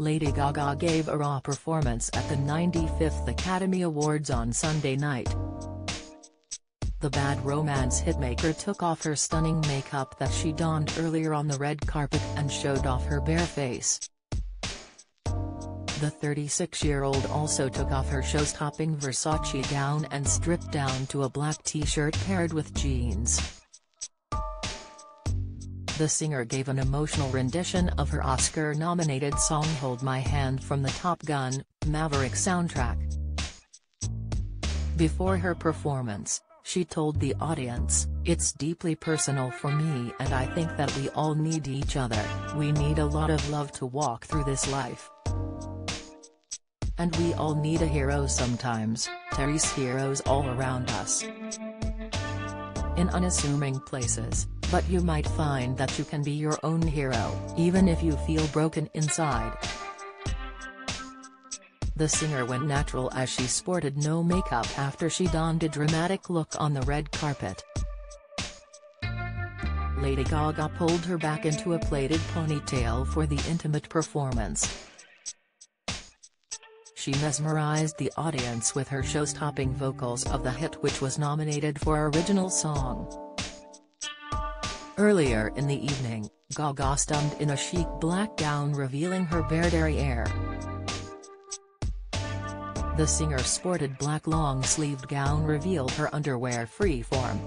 Lady Gaga gave a raw performance at the 95th Academy Awards on Sunday night. The Bad Romance hitmaker took off her stunning makeup that she donned earlier on the red carpet and showed off her bare face. The 36-year-old also took off her show-stopping Versace gown and stripped down to a black t-shirt paired with jeans. The singer gave an emotional rendition of her Oscar-nominated song Hold My Hand from the Top Gun, Maverick soundtrack. Before her performance, she told the audience, It's deeply personal for me and I think that we all need each other, we need a lot of love to walk through this life. And we all need a hero sometimes, Terry's heroes all around us. In unassuming places, but you might find that you can be your own hero, even if you feel broken inside. The singer went natural as she sported no makeup after she donned a dramatic look on the red carpet. Lady Gaga pulled her back into a plaited ponytail for the intimate performance. She mesmerized the audience with her show-stopping vocals of the hit which was nominated for Original Song. Earlier in the evening, Gaga stunned in a chic black gown revealing her bare derriere. The singer sported black long-sleeved gown revealed her underwear free-form.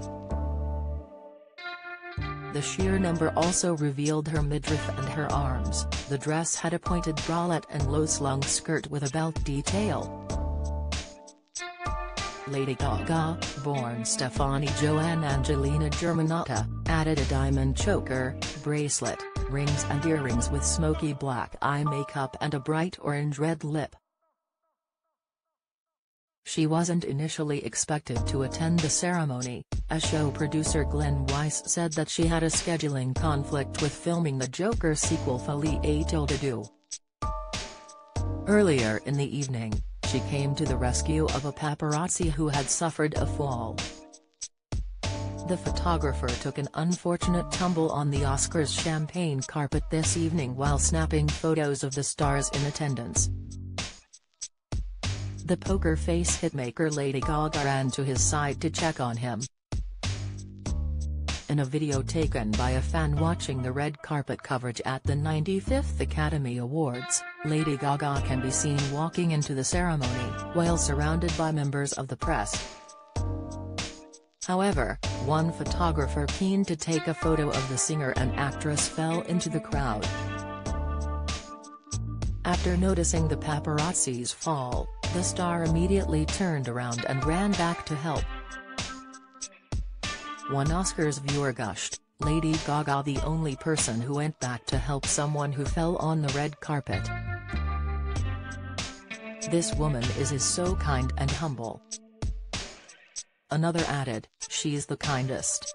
The sheer number also revealed her midriff and her arms, the dress had a pointed bralette and low-slung skirt with a belt detail. Lady Gaga, born Stefani Joanne Angelina Germanotta, added a diamond choker, bracelet, rings and earrings with smoky black eye makeup and a bright orange red lip. She wasn't initially expected to attend the ceremony, as show producer Glenn Weiss said that she had a scheduling conflict with filming the Joker sequel Folie à Deux. Earlier in the evening, she came to the rescue of a paparazzi who had suffered a fall. The photographer took an unfortunate tumble on the Oscars champagne carpet this evening while snapping photos of the stars in attendance. The poker face hitmaker Lady Gaga ran to his side to check on him. In a video taken by a fan watching the red carpet coverage at the 95th Academy Awards, Lady Gaga can be seen walking into the ceremony, while surrounded by members of the press. However, one photographer keen to take a photo of the singer and actress fell into the crowd. After noticing the paparazzi's fall, the star immediately turned around and ran back to help. One Oscars viewer gushed, Lady Gaga the only person who went back to help someone who fell on the red carpet. This woman is is so kind and humble. Another added, she's the kindest.